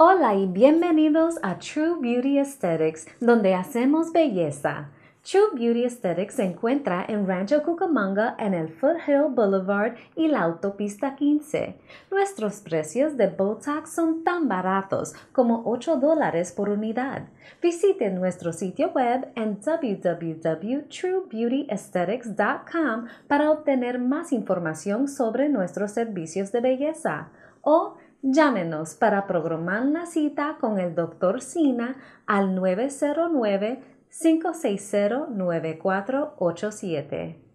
Hola y bienvenidos a True Beauty Aesthetics, donde hacemos belleza. True Beauty Aesthetics se encuentra en Rancho Cucamonga en el Foothill Boulevard y la autopista 15. Nuestros precios de Botox son tan baratos como 8 dólares por unidad. Visite nuestro sitio web en www.truebeautyaesthetics.com para obtener más información sobre nuestros servicios de belleza o Llámenos para programar una cita con el Dr. Sina al 909 560 9487.